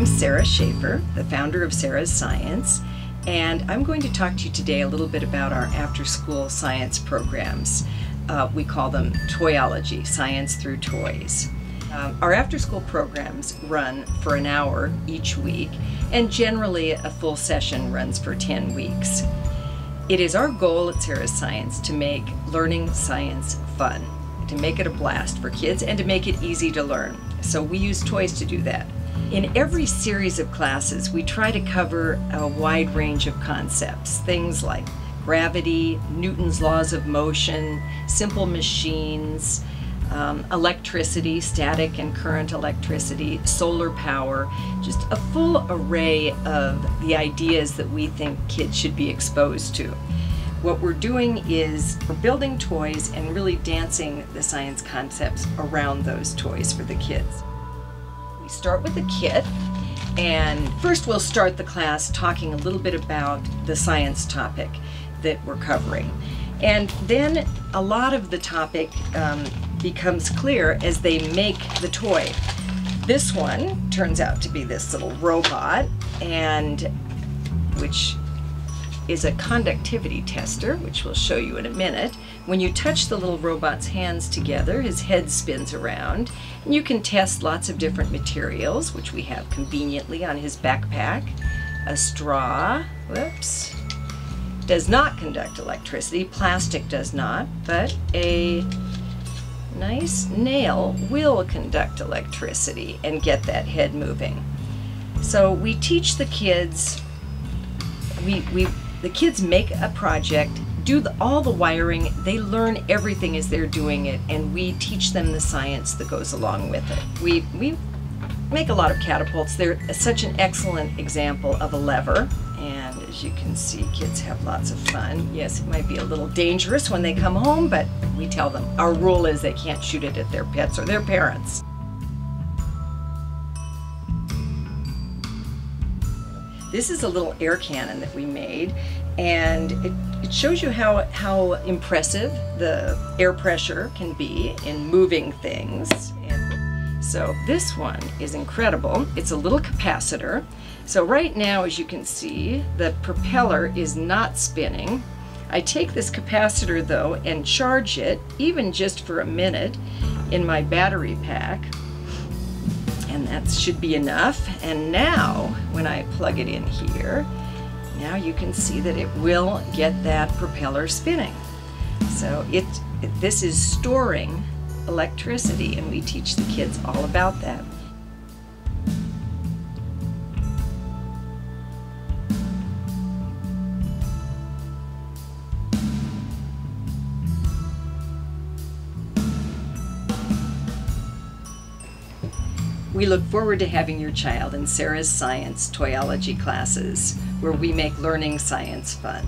I'm Sarah Schaefer, the founder of Sarah's Science, and I'm going to talk to you today a little bit about our after school science programs. Uh, we call them Toyology, Science Through Toys. Um, our after school programs run for an hour each week, and generally a full session runs for 10 weeks. It is our goal at Sarah's Science to make learning science fun, to make it a blast for kids, and to make it easy to learn. So we use toys to do that. In every series of classes, we try to cover a wide range of concepts, things like gravity, Newton's laws of motion, simple machines, um, electricity, static and current electricity, solar power, just a full array of the ideas that we think kids should be exposed to. What we're doing is we're building toys and really dancing the science concepts around those toys for the kids. Start with a kit and first we'll start the class talking a little bit about the science topic that we're covering. And then a lot of the topic um, becomes clear as they make the toy. This one turns out to be this little robot, and which is a conductivity tester, which we'll show you in a minute. When you touch the little robot's hands together, his head spins around, and you can test lots of different materials, which we have conveniently on his backpack. A straw, whoops, does not conduct electricity. Plastic does not, but a nice nail will conduct electricity and get that head moving. So we teach the kids, we, we, the kids make a project, do the, all the wiring, they learn everything as they're doing it, and we teach them the science that goes along with it. We, we make a lot of catapults. They're such an excellent example of a lever and as you can see kids have lots of fun yes it might be a little dangerous when they come home but we tell them our rule is they can't shoot it at their pets or their parents this is a little air cannon that we made and it, it shows you how, how impressive the air pressure can be in moving things and so this one is incredible it's a little capacitor so right now, as you can see, the propeller is not spinning. I take this capacitor though and charge it, even just for a minute, in my battery pack. And that should be enough. And now, when I plug it in here, now you can see that it will get that propeller spinning. So it, this is storing electricity and we teach the kids all about that. We look forward to having your child in Sarah's Science Toyology classes, where we make learning science fun.